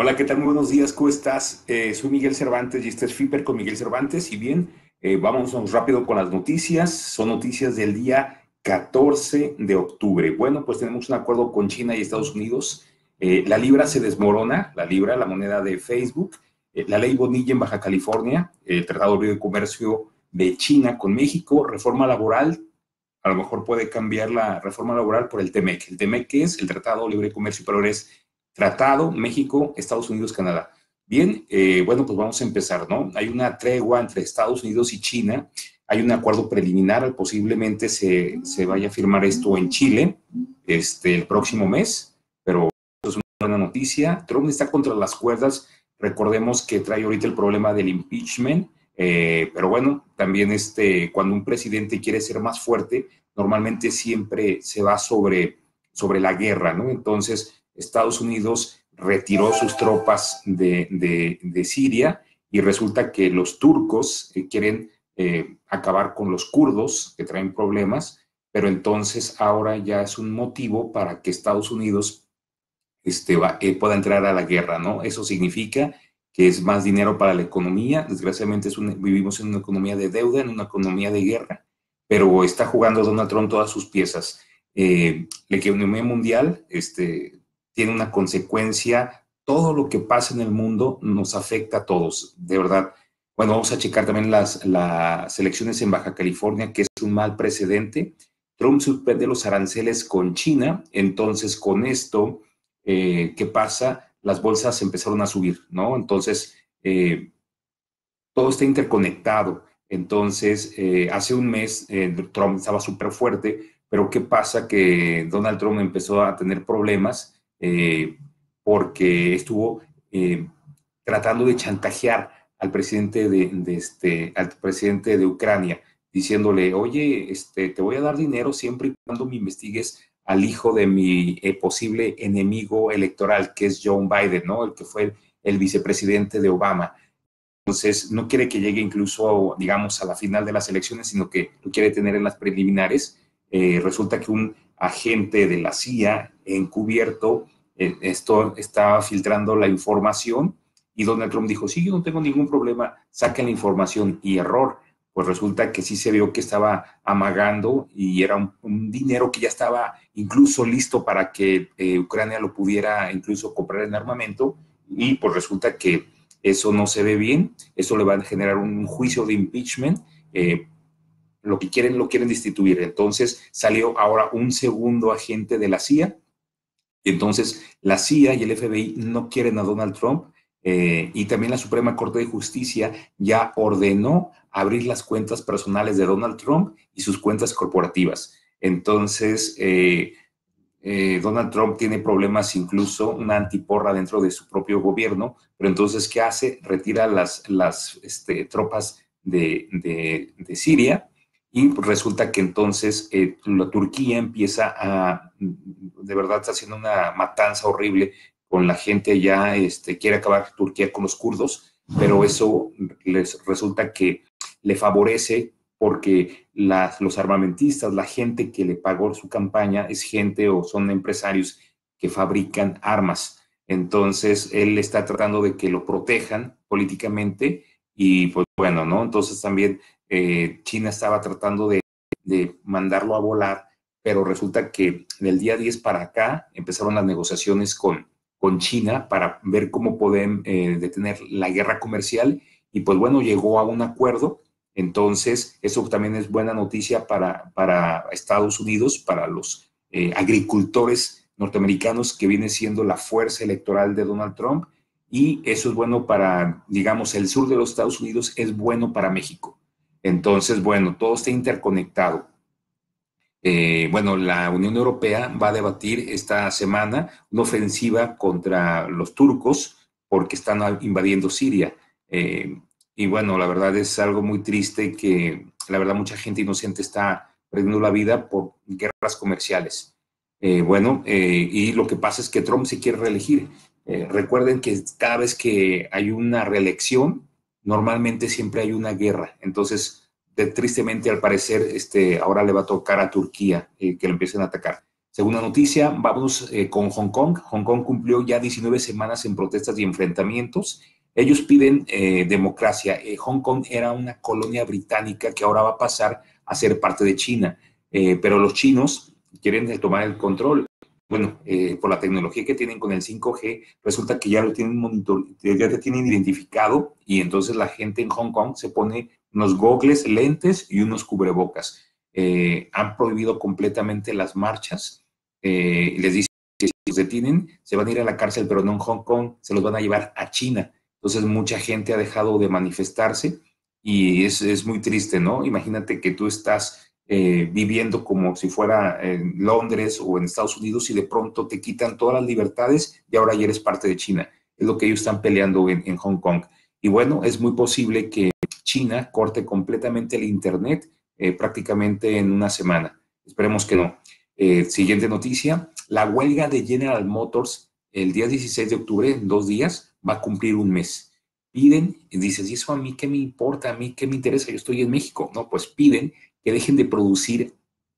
Hola, ¿qué tal? Muy buenos días, ¿cómo estás? Eh, soy Miguel Cervantes y este es FIPER con Miguel Cervantes. Y bien, eh, vamos rápido con las noticias. Son noticias del día 14 de octubre. Bueno, pues tenemos un acuerdo con China y Estados Unidos. Eh, la libra se desmorona, la libra, la moneda de Facebook. la ley Bonilla en Baja California, el Tratado de Libre Comercio de China con México, reforma laboral. A lo mejor puede cambiar la reforma laboral por el TEMEC. El TEMEC es el Tratado de Libre Comercio, pero es Tratado México, Estados Unidos, Canadá. Bien, eh, bueno, pues vamos a empezar, ¿no? Hay una tregua entre Estados Unidos y China, hay un acuerdo preliminar, posiblemente se, se vaya a firmar esto en Chile este, el próximo mes, pero es una buena noticia. Trump está contra las cuerdas, recordemos que trae ahorita el problema del impeachment, eh, pero bueno, también este, cuando un presidente quiere ser más fuerte, normalmente siempre se va sobre, sobre la guerra, ¿no? Entonces, Estados Unidos retiró sus tropas de, Siria y resulta que los turcos eh, quieren eh, acabar con los kurdos que traen problemas, pero entonces ahora ya es un motivo para que Estados Unidos este, eh, pueda entrar a la guerra, ¿no? Eso significa que es más dinero para la economía. Desgraciadamente vivimos en una economía de deuda, en una economía de guerra, pero está jugando Donald Trump todas sus piezas. la economía mundial, este, tiene una consecuencia. Todo lo que pasa en el mundo nos afecta a todos, de verdad. Bueno, vamos a checar también las, las elecciones en Baja California, que es un mal precedente. Trump suspende los aranceles con China, entonces con esto, eh, ¿qué pasa? Las bolsas empezaron a subir, ¿no? Entonces, eh, todo está interconectado. Entonces, eh, hace un mes Trump estaba súper fuerte, pero ¿qué pasa? Que Donald Trump empezó a tener problemas eh, porque estuvo eh, tratando de chantajear al presidente de, este, al presidente de Ucrania, diciéndole, oye, este, te voy a dar dinero siempre y cuando me investigues al hijo de mi eh, posible enemigo electoral, que es John Biden, ¿no? El que fue el, vicepresidente de Obama. Entonces, no quiere que llegue incluso, digamos, a la final de las elecciones, sino que lo quiere tener en las preliminares. resulta que un agente de la CIA encubierto, eh, esto estaba filtrando la información y Donald Trump dijo, sí, yo no tengo ningún problema, saquen la información y error. Pues resulta que sí se vio que estaba amagando y era un, dinero que ya estaba incluso listo para que eh, Ucrania lo pudiera incluso comprar en armamento y pues resulta que eso no se ve bien, eso le va a generar un juicio de impeachment. Eh, lo que quieren lo quieren destituir. Entonces salió ahora un segundo agente de la CIA. Entonces la CIA y el FBI no quieren a Donald Trump eh, y también la Suprema Corte de Justicia ya ordenó abrir las cuentas personales de Donald Trump y sus cuentas corporativas. Entonces, eh, eh, Donald Trump tiene problemas, incluso una antiporra dentro de su propio gobierno, pero entonces, ¿qué hace? Retira las, este, tropas de Siria y resulta que entonces eh, la Turquía empieza a, de verdad está haciendo una matanza horrible con la gente allá, este, quiere acabar Turquía con los kurdos, pero eso les resulta que le favorece porque las, los armamentistas, la gente que le pagó su campaña es gente o son empresarios que fabrican armas. Entonces, él está tratando de que lo protejan políticamente y pues bueno, ¿no? Entonces también eh, China estaba tratando de, mandarlo a volar, pero resulta que del día 10 para acá empezaron las negociaciones con, con China para ver cómo pueden eh, detener la guerra comercial y pues bueno, llegó a un acuerdo. Entonces, eso también es buena noticia para, para Estados Unidos, para los eh, agricultores norteamericanos que viene siendo la fuerza electoral de Donald Trump y eso es bueno para, digamos, el sur de los Estados Unidos es bueno para México. Entonces, bueno, todo está interconectado. Eh, bueno, la Unión Europea va a debatir esta semana una ofensiva contra los turcos porque están invadiendo Siria. Eh, y bueno, la verdad es algo muy triste que la verdad mucha gente inocente está perdiendo la vida por guerras comerciales. Eh, bueno, y lo que pasa es que Trump se quiere reelegir. recuerden que cada vez que hay una reelección, normalmente siempre hay una guerra. Entonces, tristemente, al parecer, este, ahora le va a tocar a Turquía eh, que lo empiecen a atacar. Segunda noticia, vamos eh, con Hong Kong. Hong Kong cumplió ya 19 semanas en protestas y enfrentamientos. Ellos piden eh, democracia. Hong Kong era una colonia británica que ahora va a pasar a ser parte de China, pero los chinos quieren tomar el control. Bueno, por la tecnología que tienen con el 5G, resulta que ya lo tienen monitor, ya te tienen identificado y entonces la gente en Hong Kong se pone unos gogles, lentes y unos cubrebocas. han prohibido completamente las marchas eh, les dice que si los detienen, se van a ir a la cárcel, pero no en Hong Kong, se los van a llevar a China. Entonces, mucha gente ha dejado de manifestarse y es, es muy triste, ¿no? Imagínate que tú estás eh, viviendo como si fuera en Londres o en Estados Unidos y de pronto te quitan todas las libertades y ahora ya eres parte de China. Es lo que ellos están peleando en, Hong Kong. Y bueno, es muy posible que China corte completamente el Internet eh, prácticamente en una semana. Esperemos que no. Eh, siguiente noticia, la huelga de General Motors el día 16 de octubre, en dos días, va a cumplir un mes. Piden, y dices, ¿y eso a mí qué me importa? ¿A mí qué me interesa? Yo estoy en México. No, pues piden que dejen de producir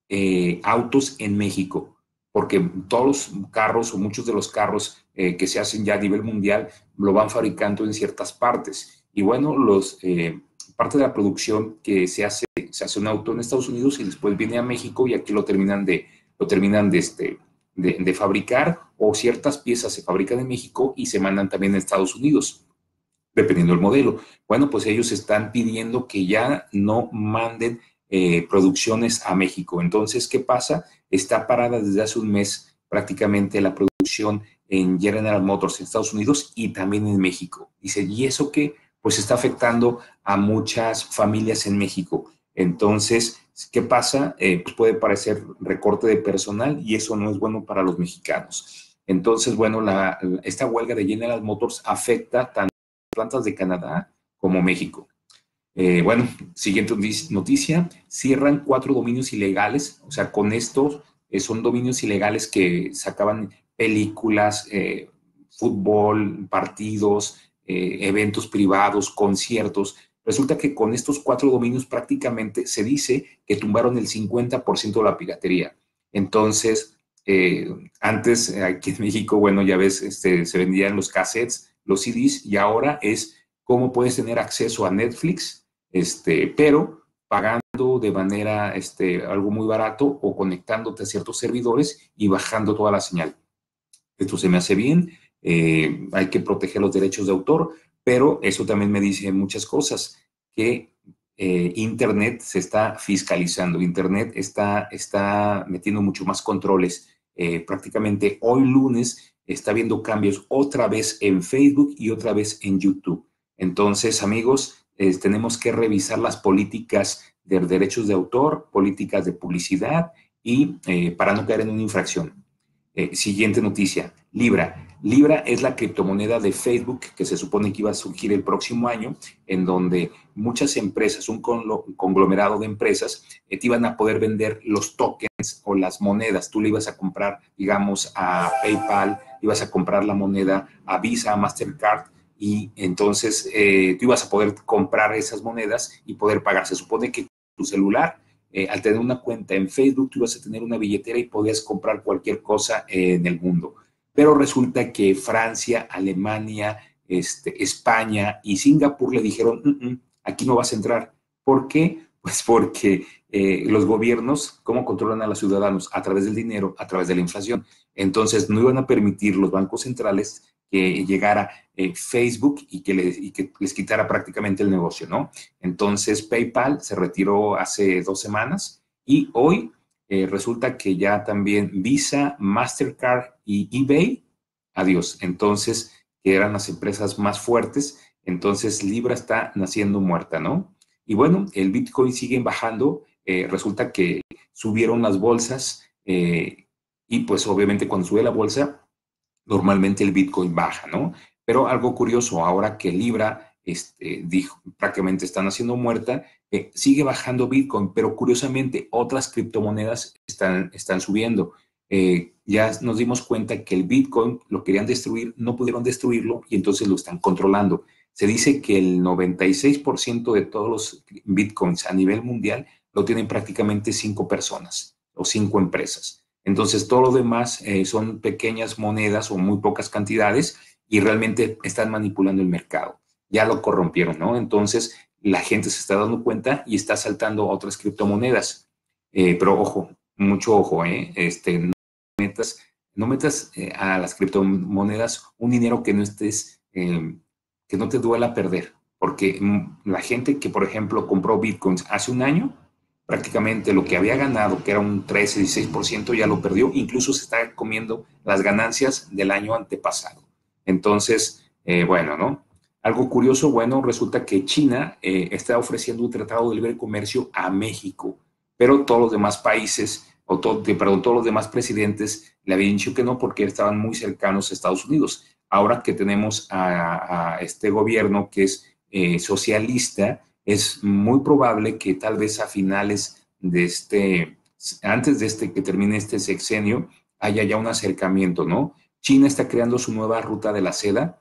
eh, autos en México, porque todos los carros o muchos de los carros eh, que se hacen ya a nivel mundial lo van fabricando en ciertas partes. Y bueno, los, parte de la producción que se hace, se hace un auto en Estados Unidos y después viene a México y aquí lo terminan de, lo terminan de, este, de, fabricar o ciertas piezas se fabrican en México y se mandan también a Estados Unidos, dependiendo del modelo. Bueno, pues ellos están pidiendo que ya no manden eh, producciones a México. Entonces, ¿qué pasa? Está parada desde hace un mes prácticamente la producción en General Motors en Estados Unidos y también en México. Dice, ¿y eso qué? Pues está afectando a muchas familias en México. Entonces, ¿Qué pasa? Eh, pues puede parecer recorte de personal y eso no es bueno para los mexicanos. Entonces, bueno, esta huelga de General Motors afecta tanto a plantas de Canadá como México. Eh, bueno, siguiente noticia, cierran cuatro dominios ilegales, o sea, con estos eh, son dominios ilegales que sacaban películas, fútbol, partidos, eventos privados, conciertos, Resulta que con estos cuatro dominios prácticamente se dice que tumbaron el 50% de la piratería. Entonces, eh, antes aquí en México, bueno, ya ves, este, se vendían los cassettes, los CDs, y ahora es cómo puedes tener acceso a Netflix, este, pero pagando de manera este, algo muy barato o conectándote a ciertos servidores y bajando toda la señal. Esto se me hace bien, eh, hay que proteger los derechos de autor, pero eso también me dice muchas cosas, que eh, Internet se está fiscalizando, Internet está, está metiendo mucho más controles. Eh, prácticamente hoy lunes está viendo cambios otra vez en Facebook y otra vez en YouTube. Entonces, amigos, tenemos que revisar las políticas de derechos de autor, políticas de publicidad y eh, para no caer en una infracción. siguiente noticia, Libra. Libra es la criptomoneda de Facebook que se supone que iba a surgir el próximo año, en donde muchas empresas, un conglomerado de empresas, eh, te iban a poder vender los tokens o las monedas. Tú le ibas a comprar, digamos, a PayPal, ibas a comprar la moneda a Visa, a Mastercard, y entonces eh, tú ibas a poder comprar esas monedas y poder pagar. Se supone que tu celular, eh, al tener una cuenta en Facebook, tú ibas a tener una billetera y podías comprar cualquier cosa en el mundo pero resulta que Francia, Alemania, este, España y Singapur le dijeron, mm, mm, aquí no vas a entrar. ¿Por qué? Pues porque eh, los gobiernos, ¿cómo controlan a los ciudadanos? A través del dinero, a través de la inflación. Entonces, no iban a permitir los bancos centrales que llegara eh, Facebook y que, les, que les quitara prácticamente el negocio, ¿no? Entonces, PayPal se retiró hace dos semanas y hoy eh, resulta que ya también Visa, Mastercard y eBay, adiós. Entonces, eran las empresas más fuertes, entonces Libra está naciendo muerta, ¿no? Y bueno, el Bitcoin sigue bajando, eh, resulta que subieron las bolsas y pues obviamente cuando sube la bolsa, normalmente el Bitcoin baja, ¿no? Pero algo curioso, ahora que Libra este, dijo, prácticamente están haciendo muerta, eh, sigue bajando Bitcoin, pero curiosamente otras criptomonedas están, están subiendo. Eh, ya nos dimos cuenta que el Bitcoin lo querían destruir, no pudieron destruirlo y entonces lo están controlando. Se dice que el 96% de todos los Bitcoins a nivel mundial lo tienen prácticamente cinco personas o cinco empresas. Entonces, todo lo demás eh, son pequeñas monedas o muy pocas cantidades y realmente están manipulando el mercado. Ya lo corrompieron, ¿no? Entonces, la gente se está dando cuenta y está saltando otras criptomonedas. Eh, pero ojo, mucho ojo, ¿eh? Este, no metas, no metas eh, a las criptomonedas un dinero que no estés, que no te duela perder. Porque mm, la gente que, por ejemplo, compró bitcoins hace un año, prácticamente lo que había ganado, que era un 13, 16%, ya lo perdió, incluso se está comiendo las ganancias del año antepasado. Entonces, eh, bueno, ¿no? Algo curioso, bueno, resulta que China eh, está ofreciendo un tratado de libre comercio a México, pero todos los demás países, o todo, perdón, todos los demás presidentes le habían dicho que no porque estaban muy cercanos a Estados Unidos. Ahora que tenemos a, este gobierno que es eh, socialista, es muy probable que tal vez a finales de este, antes de este que termine este sexenio, haya ya un acercamiento, ¿no? China está creando su nueva ruta de la seda,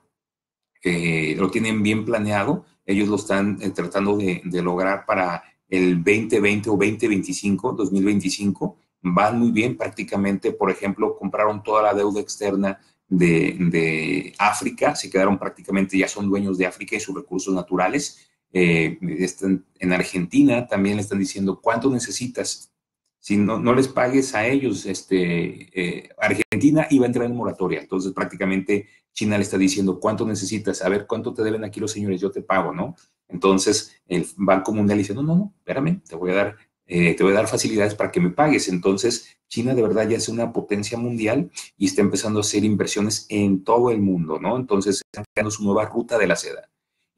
lo tienen bien planeado, ellos lo están eh, tratando de, lograr para el 2020 o 2025, 2025, van muy bien prácticamente, por ejemplo, compraron toda la deuda externa de, de África, se quedaron prácticamente, ya son dueños de África y sus recursos naturales, eh, están, en Argentina también le están diciendo cuánto necesitas. Si no, no les pagues a ellos, este, eh, Argentina iba a entrar en moratoria. Entonces prácticamente China le está diciendo cuánto necesitas, a ver cuánto te deben aquí los señores, yo te pago, ¿no? Entonces el Banco Mundial dice, no, no, no, espérame, te voy a dar, eh, te voy a dar facilidades para que me pagues. Entonces China de verdad ya es una potencia mundial y está empezando a hacer inversiones en todo el mundo, ¿no? Entonces están creando su nueva ruta de la seda.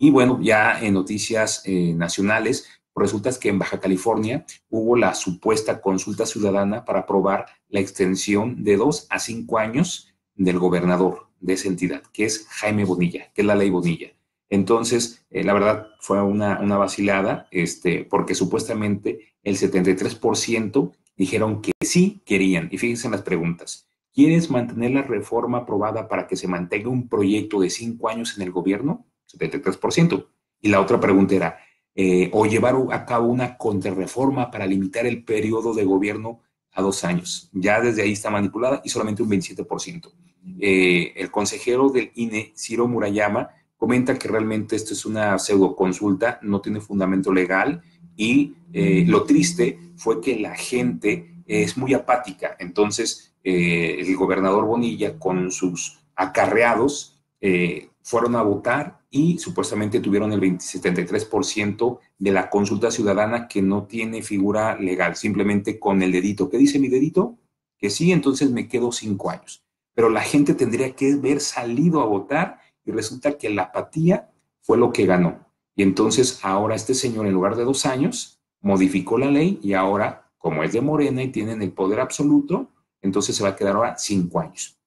Y bueno, ya en noticias eh, nacionales, resulta que en Baja California hubo la supuesta consulta ciudadana para aprobar la extensión de dos a cinco años del gobernador de esa entidad, que es Jaime Bonilla, que es la ley Bonilla. Entonces, eh, la verdad fue una, una vacilada, este, porque supuestamente el 73% dijeron que sí querían. Y fíjense en las preguntas. ¿Quieres mantener la reforma aprobada para que se mantenga un proyecto de cinco años en el gobierno? 73%. Y la otra pregunta era, eh, o llevar a cabo una contrarreforma para limitar el periodo de gobierno a dos años. Ya desde ahí está manipulada y solamente un 27%. Eh, el consejero del INE, Ciro Murayama, comenta que realmente esto es una pseudo consulta, no tiene fundamento legal y eh, lo triste fue que la gente es muy apática. Entonces, el gobernador Bonilla con sus acarreados fueron a votar y supuestamente tuvieron el 73% de la consulta ciudadana que no tiene figura legal, simplemente con el dedito. ¿Qué dice mi dedito? Que sí, entonces me quedo cinco años. Pero la gente tendría que haber salido a votar y resulta que la apatía fue lo que ganó. Y entonces ahora este señor, en lugar de dos años, modificó la ley y ahora, como es de Morena y tienen el poder absoluto, entonces se va a quedar ahora cinco años.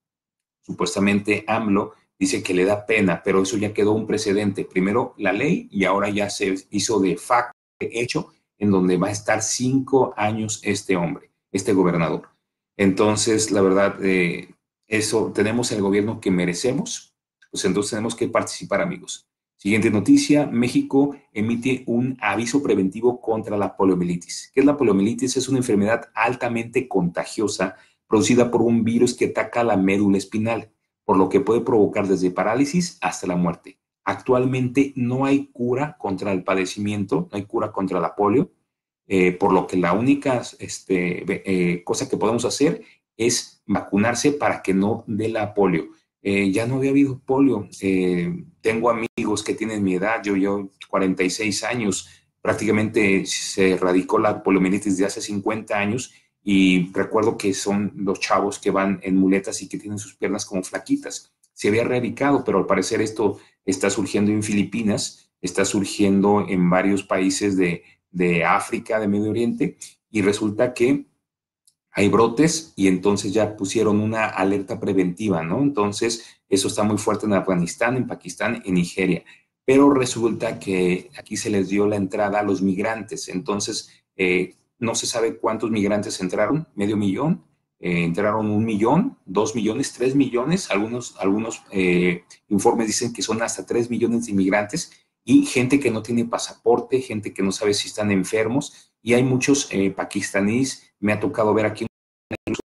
Supuestamente AMLO dice que le da pena, pero eso ya quedó un precedente. Primero la ley y ahora ya se hizo de facto hecho en donde va a estar cinco años este hombre, este gobernador. Entonces, la verdad, eh, eso tenemos el gobierno que merecemos, pues entonces tenemos que participar, amigos. Siguiente noticia, México emite un aviso preventivo contra la poliomielitis. ¿Qué es la poliomielitis? Es una enfermedad altamente contagiosa producida por un virus que ataca la médula espinal por lo que puede provocar desde parálisis hasta la muerte. Actualmente no hay cura contra el padecimiento, no hay cura contra la polio, eh, por lo que la única este, eh, cosa que podemos hacer es vacunarse para que no dé la polio. Eh, ya no había habido polio. tengo amigos que tienen mi edad, yo, yo 46 años, prácticamente se erradicó la poliomielitis de hace 50 años y recuerdo que son los chavos que van en muletas y que tienen sus piernas como flaquitas. Se había erradicado, pero al parecer esto está surgiendo en Filipinas, está surgiendo en varios países de, de África, de Medio Oriente, y resulta que hay brotes y entonces ya pusieron una alerta preventiva, ¿no? Entonces, eso está muy fuerte en Afganistán, en Pakistán, en Nigeria. Pero resulta que aquí se les dio la entrada a los migrantes. Entonces, eh, no se sabe cuántos migrantes entraron, medio millón, eh, entraron un millón, dos millones, tres millones, algunos, algunos eh, informes dicen que son hasta tres millones de inmigrantes y gente que no tiene pasaporte, gente que no sabe si están enfermos y hay muchos eh, pakistaníes, me ha tocado ver aquí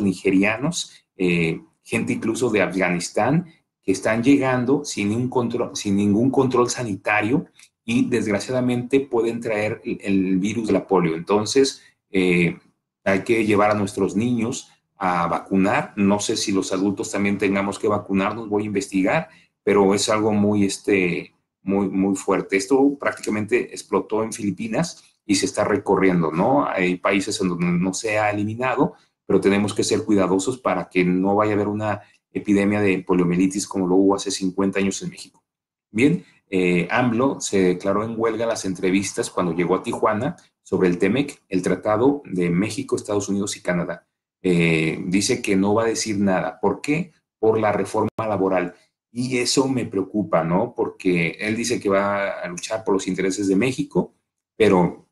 nigerianos, gente incluso de Afganistán, que están llegando sin, ningún control, sin ningún control sanitario y desgraciadamente pueden traer el, virus de la polio. Entonces, eh, hay que llevar a nuestros niños a vacunar. No sé si los adultos también tengamos que vacunarnos, voy a investigar, pero es algo muy, este, muy, muy fuerte. Esto prácticamente explotó en Filipinas y se está recorriendo, ¿no? Hay países en donde no se ha eliminado, pero tenemos que ser cuidadosos para que no vaya a haber una epidemia de poliomielitis como lo hubo hace 50 años en México. Bien, eh, AMLO se declaró en huelga las entrevistas cuando llegó a Tijuana sobre el TEMEC, el Tratado de México, Estados Unidos y Canadá. Eh, dice que no va a decir nada. ¿Por qué? Por la reforma laboral. Y eso me preocupa, ¿no? Porque él dice que va a luchar por los intereses de México, pero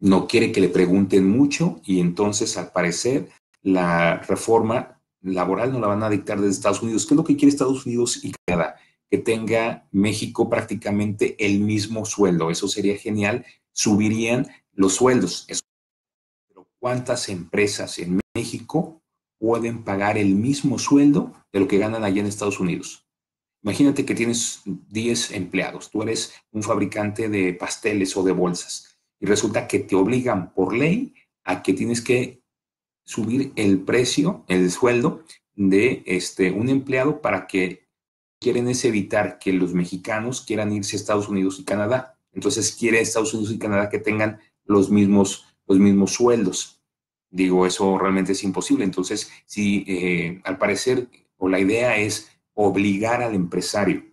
no quiere que le pregunten mucho y entonces, al parecer, la reforma laboral no la van a dictar desde Estados Unidos. ¿Qué es lo que quiere Estados Unidos y Canadá? Que tenga México prácticamente el mismo sueldo. Eso sería genial. Subirían los sueldos. Pero ¿cuántas empresas en México pueden pagar el mismo sueldo de lo que ganan allá en Estados Unidos? Imagínate que tienes 10 empleados, tú eres un fabricante de pasteles o de bolsas y resulta que te obligan por ley a que tienes que subir el precio, el sueldo de este, un empleado para que quieren es evitar que los mexicanos quieran irse a Estados Unidos y Canadá. Entonces quiere Estados Unidos y Canadá que tengan los mismos, los mismos sueldos. Digo, eso realmente es imposible. Entonces, si eh, al parecer o la idea es obligar al empresario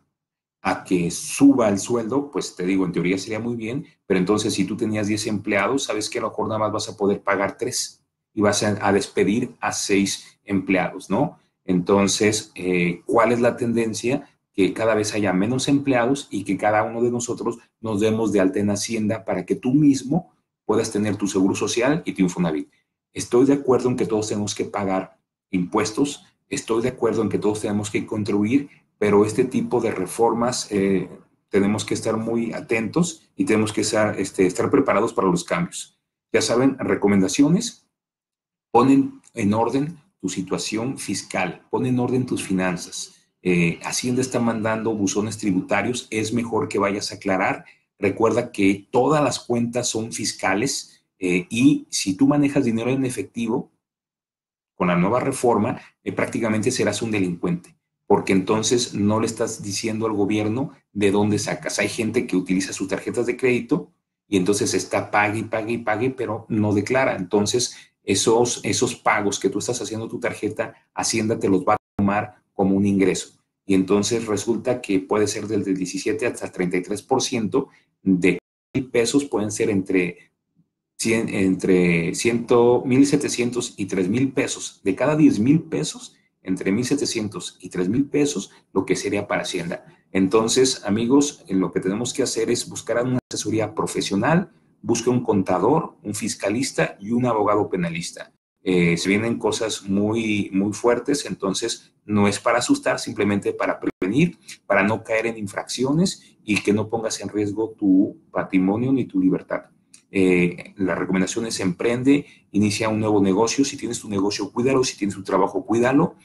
a que suba el sueldo, pues te digo, en teoría sería muy bien, pero entonces si tú tenías 10 empleados, sabes que a lo mejor nada más vas a poder pagar 3 y vas a, despedir a 6 empleados, ¿no? Entonces, eh, ¿cuál es la tendencia? Que cada vez haya menos empleados y que cada uno de nosotros nos demos de alta en Hacienda para que tú mismo puedas tener tu seguro social y tu Infonavit. Estoy de acuerdo en que todos tenemos que pagar impuestos, estoy de acuerdo en que todos tenemos que contribuir, pero este tipo de reformas eh, tenemos que estar muy atentos y tenemos que estar, este, estar preparados para los cambios. Ya saben, recomendaciones, ponen en orden tu situación fiscal, pon en orden tus finanzas. Eh, Hacienda está mandando buzones tributarios, es mejor que vayas a aclarar. Recuerda que todas las cuentas son fiscales eh, y si tú manejas dinero en efectivo, con la nueva reforma, eh, prácticamente serás un delincuente, porque entonces no le estás diciendo al gobierno de dónde sacas. Hay gente que utiliza sus tarjetas de crédito y entonces está pague pague y pague, pero no declara. Entonces, esos, esos pagos que tú estás haciendo tu tarjeta, Hacienda te los va a tomar como un ingreso. Y entonces resulta que puede ser desde el 17 hasta el 33% de pesos, pueden ser entre entre 1.700 y 3.000 pesos. De cada 10.000 pesos, entre 1.700 y 3.000 pesos, lo que sería para Hacienda. Entonces, amigos, lo que tenemos que hacer es buscar una asesoría profesional, busque un contador, un fiscalista y un abogado penalista. Eh, se vienen cosas muy, muy fuertes, entonces no es para asustar, simplemente para para no caer en infracciones y que no pongas en riesgo tu patrimonio ni tu libertad. Eh, la recomendación es emprende, inicia un nuevo negocio. Si tienes tu negocio, cuídalo. Si tienes tu trabajo, cuídalo.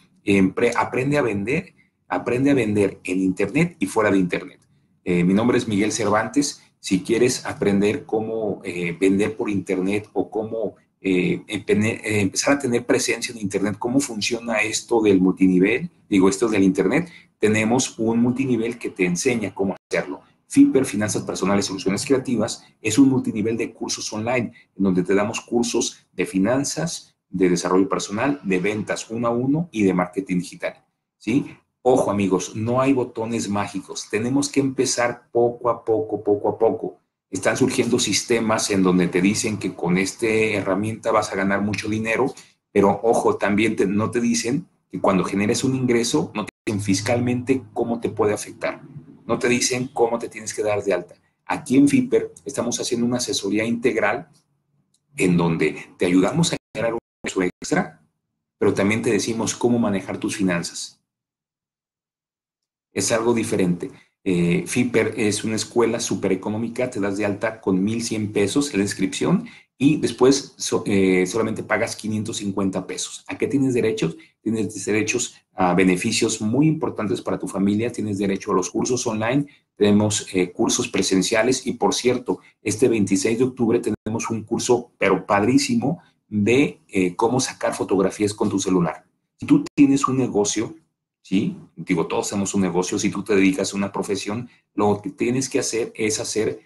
aprende a vender, aprende a vender en Internet y fuera de Internet. Eh, mi nombre es Miguel Cervantes. Si quieres aprender cómo eh, vender por Internet o cómo empezar a tener presencia en Internet, cómo funciona esto del multinivel, digo esto del Internet, tenemos un multinivel que te enseña cómo hacerlo. FIPER, Finanzas Personales Soluciones Creativas, es un multinivel de cursos online en donde te damos cursos de finanzas, de desarrollo personal, de ventas uno a uno y de marketing digital. ¿sí? Ojo amigos, no hay botones mágicos. Tenemos que empezar poco a poco, poco a poco. Están surgiendo sistemas en donde te dicen que con esta herramienta vas a ganar mucho dinero, pero ojo, también no te dicen que cuando generes un ingreso, no fiscalmente cómo te puede afectar no te dicen cómo te tienes que dar de alta. Aquí en FIPER estamos haciendo una asesoría integral en donde te ayudamos a generar un ingreso extra, pero también te decimos cómo manejar tus finanzas. Es algo diferente. Eh, FIPER es una escuela súper económica, te das de alta con 1.100 pesos en la inscripción y después eh, solamente pagas 550 pesos. ¿A qué tienes derechos? Tienes derechos a beneficios muy importantes para tu familia, tienes derecho a los cursos online, tenemos eh, cursos presenciales y por cierto, este 26 de octubre tenemos un curso, pero padrísimo, de eh, cómo sacar fotografías con tu celular. Si tú tienes un negocio, ¿sí? Digo, todos tenemos un negocio, si tú te dedicas a una profesión, lo que tienes que hacer es hacer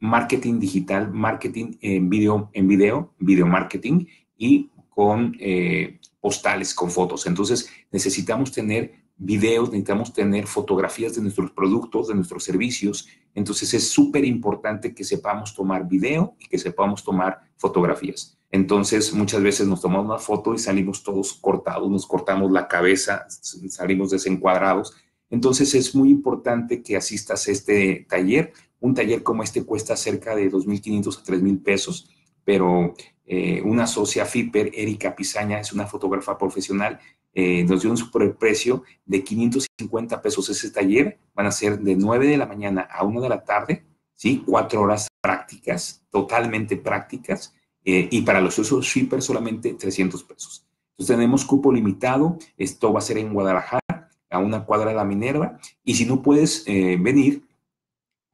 marketing digital, marketing en video, en video, video marketing y con eh, postales, con fotos. Entonces necesitamos tener videos, necesitamos tener fotografías de nuestros productos, de nuestros servicios. Entonces es súper importante que sepamos tomar video y que sepamos tomar fotografías. Entonces muchas veces nos tomamos una foto y salimos todos cortados, nos cortamos la cabeza, salimos desencuadrados. Entonces es muy importante que asistas a este taller un taller como este cuesta cerca de 2.500 a 3.000 pesos, pero eh, una socia FIPER, Erika Pizaña, es una fotógrafa profesional, eh, nos dio un superprecio de 550 pesos ese taller. Van a ser de 9 de la mañana a 1 de la tarde, ¿sí? Cuatro horas prácticas, totalmente prácticas, eh, y para los usos FIPER solamente 300 pesos. Entonces tenemos cupo limitado, esto va a ser en Guadalajara, a una cuadra de la Minerva, y si no puedes venir,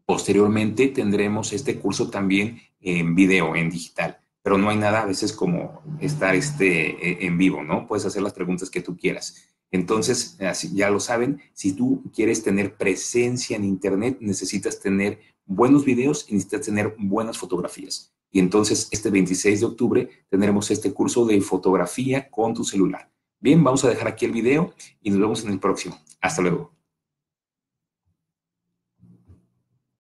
Posteriormente tendremos este curso también en video, en digital, pero no hay nada a veces como estar este, e, en vivo, ¿no? Puedes hacer las preguntas que tú quieras. Entonces, ya lo saben, si tú quieres tener presencia en Internet, necesitas tener buenos videos y necesitas tener buenas fotografías. Y entonces, este 26 de octubre tendremos este curso de fotografía con tu celular. Bien, vamos a dejar aquí el video y nos vemos en el próximo. Hasta luego.